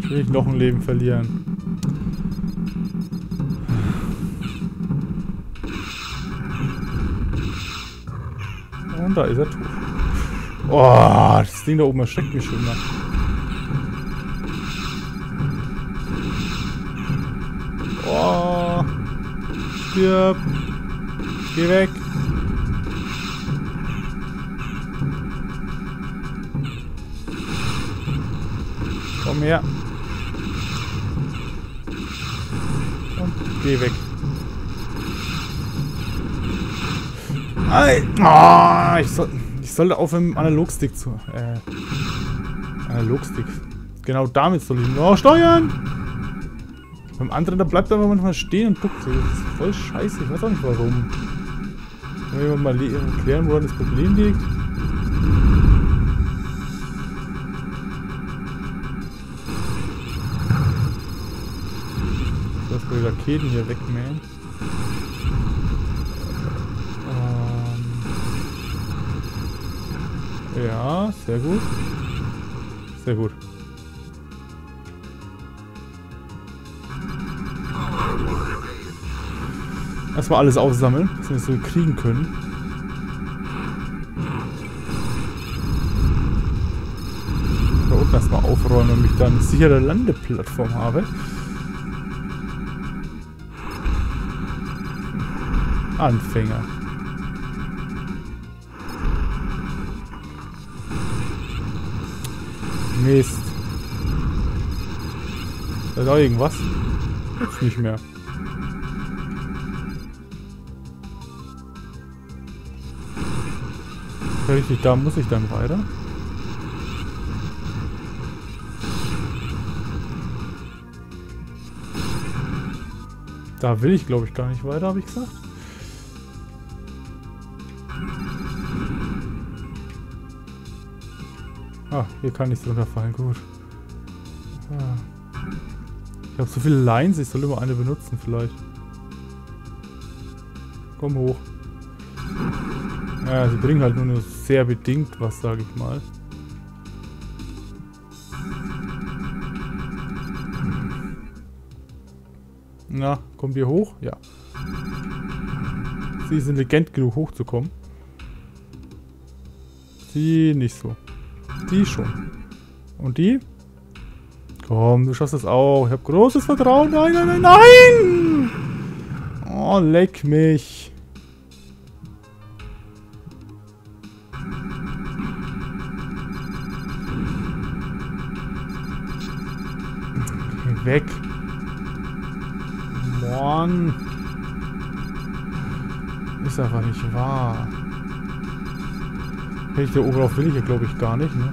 Ich will nicht noch ein Leben verlieren. Und da ist er tot. Oh, das Ding da oben erschreckt mich schon mal. Oh. Stirb. Geh weg. Komm her. Und geh weg. Ei. Oh, ich, soll, ich sollte aufhören, mit dem Analogstick zu... Äh, Analogstick. Genau damit soll ich nur steuern. Beim anderen, da bleibt er aber manchmal stehen und guckt so. Das ist voll scheiße. Ich weiß auch nicht warum. Kann mir mal erklären, woran das Problem liegt? Lass mal die Raketen hier wegmähen. Ähm ja, sehr gut. Sehr gut. Erstmal alles aufsammeln, was wir so kriegen können. Da unten erstmal aufräumen, damit ich dann eine sichere Landeplattform habe. Anfänger. Mist. Da ist auch irgendwas. Jetzt nicht mehr. Richtig, da muss ich dann weiter. Da will ich, glaube ich, gar nicht weiter, habe ich gesagt. Ah, hier kann nichts runterfallen, gut. Ah. Ich habe so viele Lines, ich soll immer eine benutzen vielleicht. Komm hoch. Ja, sie bringen halt nur, nur sehr bedingt was, sage ich mal. Na, kommt ihr hoch? Ja. Sie ist intelligent genug hochzukommen. Sie nicht so. Die schon. Und die? Komm, du schaffst das auch. Ich habe großes Vertrauen. Nein, nein, nein, nein! Oh, leck mich. Weg. Mann. Ist einfach nicht wahr. Wenn ich da oben drauf will ich ja glaube ich gar nicht, ne?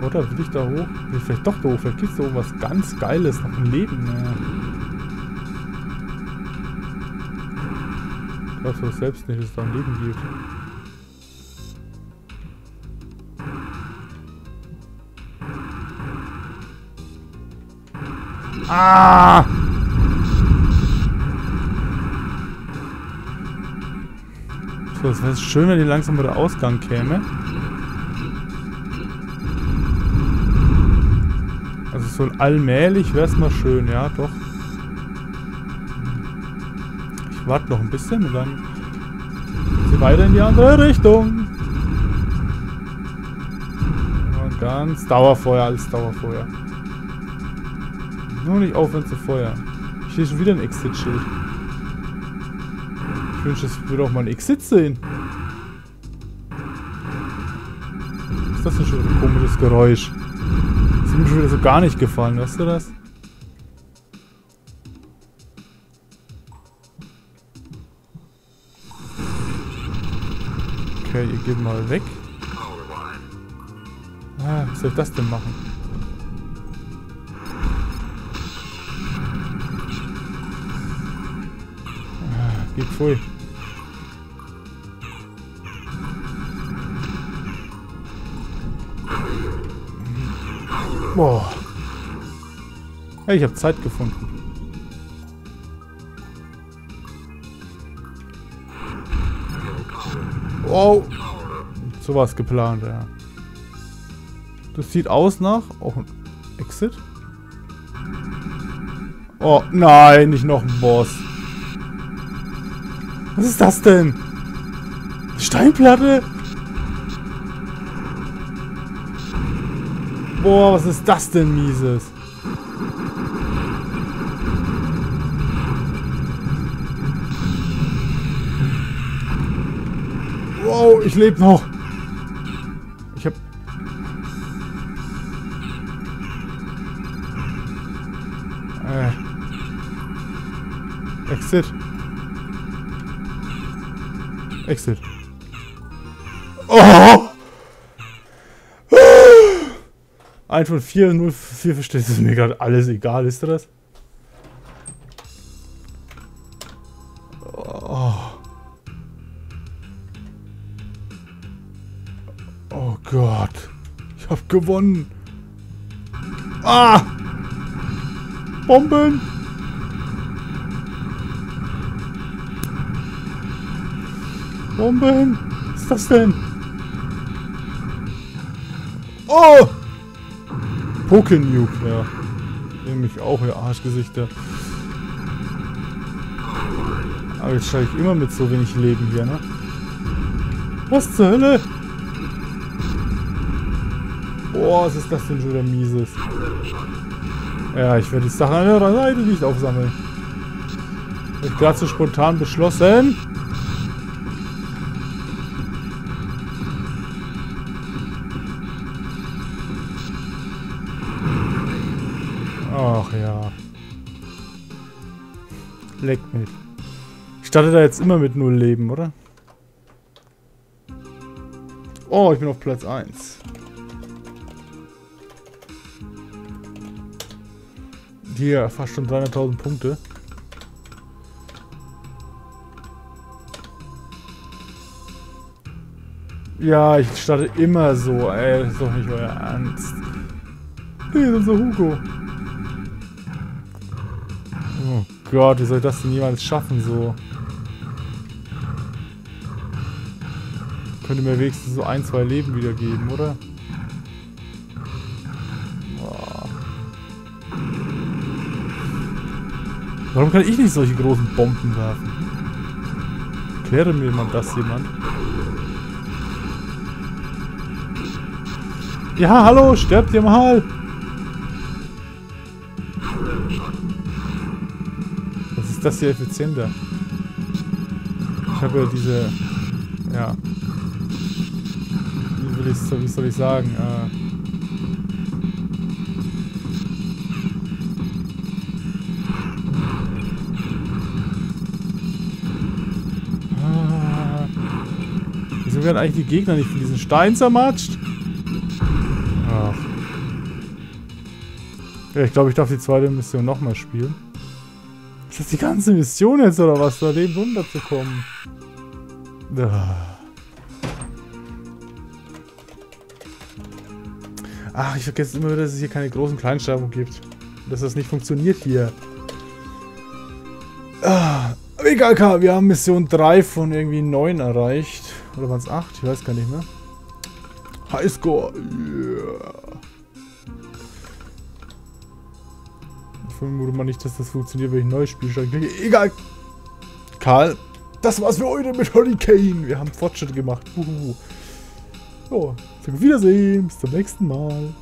Oder will ich da hoch? Will ich vielleicht doch da hoch? Vielleicht gibt es da oben was ganz Geiles, noch ein Leben. Naja. Glaubst du selbst nicht, dass es da ein Leben gibt? Ah! So, es wäre schön, wenn die langsam wieder Ausgang käme. Also so allmählich wäre es mal schön, ja, doch. Ich warte noch ein bisschen und dann sie weiter in die andere Richtung. ganz Dauerfeuer als Dauerfeuer. Nur nicht aufhören zu feuern. Ich sehe schon wieder ein Exit-Schild. Ich wünsche, es würde auch mal ein Exit sehen. Was ist das denn schon ein komisches Geräusch? Das ist mir schon wieder so gar nicht gefallen, weißt du das? Okay, ihr geht mal weg. Ah, was soll ich das denn machen? Geht voll. Boah. Hey, ich habe Zeit gefunden. Wow. Sowas geplant, ja. Das sieht aus nach... Auch ein Exit? Oh, nein, nicht noch ein Boss. Was ist das denn? Steinplatte? Boah, was ist das denn mieses? Wow, ich lebe noch. Ich hab... Äh. Exit. Exit. Oh! Ein von vier, null, vier verstehst ist mir gerade alles egal, ist das? Oh. oh Gott. Ich hab gewonnen. Ah! Bomben! Bomben! Was ist das denn? Oh! Pokenuke, ja. Nämlich auch, ihr Arschgesichter. Aber jetzt steige ich immer mit so wenig Leben hier, ne? Was zur Hölle? Boah, was ist das denn schon wieder mieses? Ja, ich werde die Sache an der Seite nicht aufsammeln. Ich gerade so spontan beschlossen. Leck mich. Ich starte da jetzt immer mit null Leben, oder? Oh, ich bin auf Platz 1. Hier, fast schon 300.000 Punkte. Ja, ich starte immer so, ey. Das ist doch nicht euer Ernst. Hey, das ist der Hugo. Gott, wie soll ich das denn jemals schaffen, so? Könnte mir wenigstens so ein, zwei Leben wiedergeben, oder? Warum kann ich nicht solche großen Bomben werfen? Kläre mir mal das jemand. Ja, hallo, sterbt ihr mal! Ist das hier effizienter. Ich habe ja diese... Ja. Wie, will ich, wie soll ich sagen? Äh, ah. Wieso werden eigentlich die Gegner nicht von diesen Steinen zermatscht? Ach. Ja, ich glaube, ich darf die zweite Mission nochmal spielen. Ist das die ganze Mission jetzt oder was? Da dem runterzukommen. Ach, ich vergesse immer wieder, dass es hier keine großen Kleinschreibungen gibt. Dass das nicht funktioniert hier. Ah, egal, K, wir haben Mission 3 von irgendwie 9 erreicht. Oder waren es 8? Ich weiß gar nicht mehr. Highscore. Yeah. Vermute mal nicht, dass das funktioniert, wenn ich ein neues Spiel starte. Egal. Karl, das war's für heute mit Hurricane. Wir haben Fortschritte gemacht. Uhuhu. So, zum Wiedersehen. Bis zum nächsten Mal.